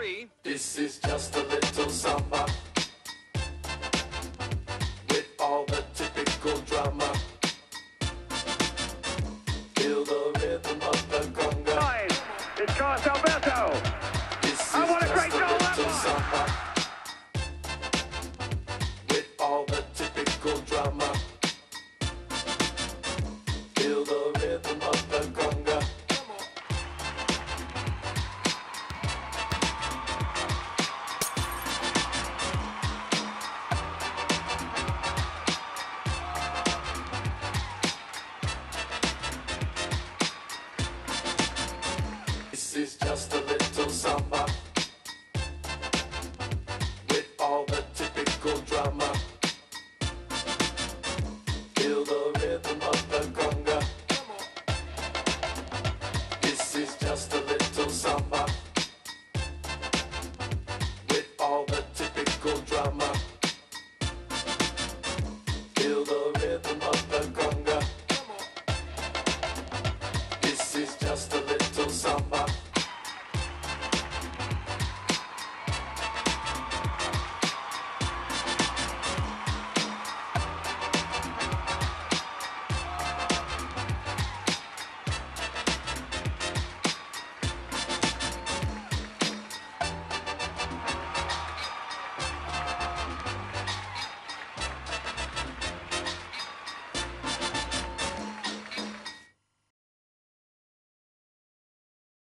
three. This is just a little samba with all the typical drama. Feel the rhythm of the conga. Five. It's Carlos Alberto. This is Oh, what a great a goal that just a little something.